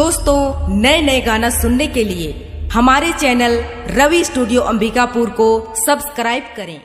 दोस्तों नए नए गाना सुनने के लिए हमारे चैनल रवि स्टूडियो अंबिकापुर को सब्सक्राइब करें।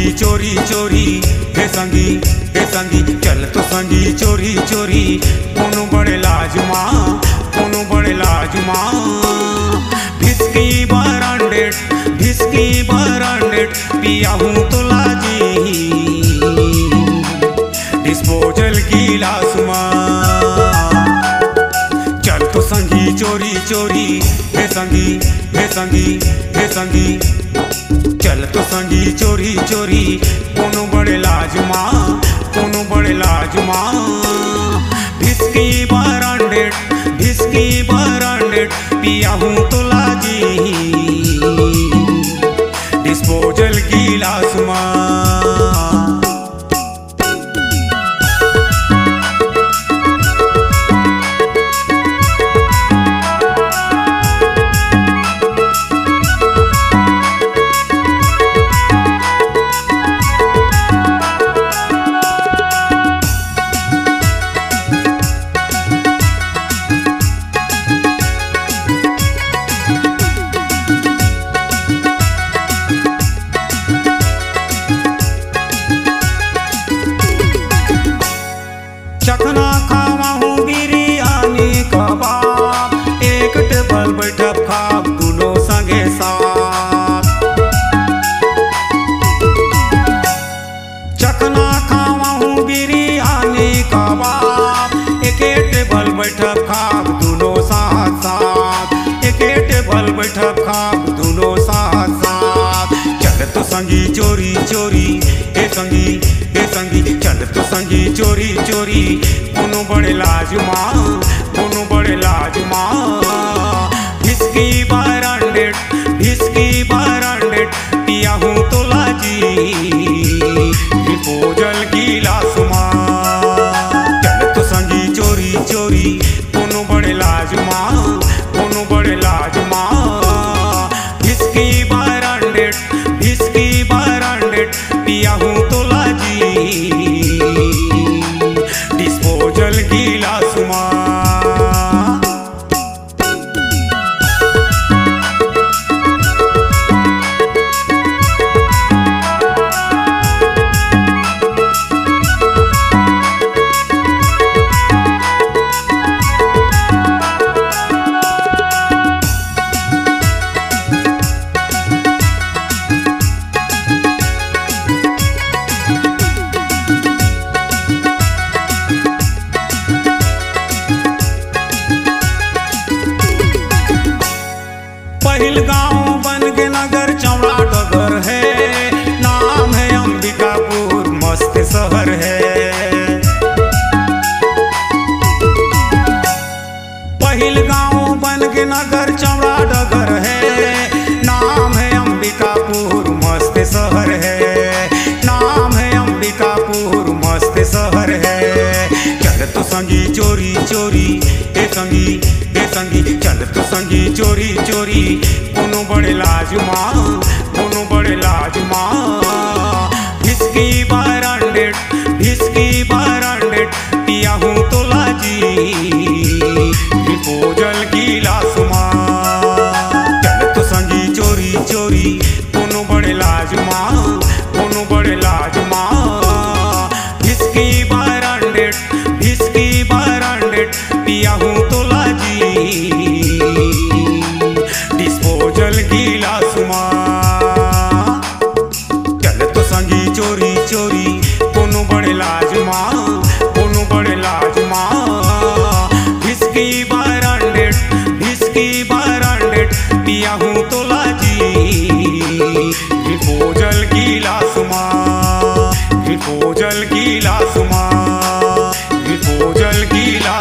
संगी चोरी चोरी। हे संगी हे संगी, चल तो संगी, चोरी चोरी। कोनो बड़े लाजमा कोनो बड़े लाजमा भिस्की बरांडेट भिस्की बरांडेट पिया हूँ तो लाजी। डिस्पोजल गिलास माँ। चल तो संगी, चोरी चोरी। हे संगी हे संगी हे संगी। चल तो संगी चोरी चोरी। कोनो बड़े लाजमा कोनो बड़े लाजमा भिस्की बरांडेट भिस्की बरांडेट पिया हूँ तो लाजी। डिस्पोजल गिलास माँ। संगी चोरी चोरी हे संगी हे संगी चल तो संगी चोरी चोरी कोनो बड़े लाजमा कोनो बड़े लाजमा भिस्की बरांडेट भिस्की बरांडेट पिया हूँ तो लाजी डिपोजल गिलास माँ चल तो संगी चोरी चोरी कोनो बड़े लाजमा कोनो बड़े लाजमा भिस्की बरांडेट तो संगी चोरी चोरी दे संगी दे संगी चल तू संगी चोरी चोरी कोनो बड़े लाजमा की बारांडेट, पिया हूँ तो लाजी। हिपोजल की लासमा हिपोजल की लासमा हिपोजल की ला